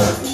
Tá.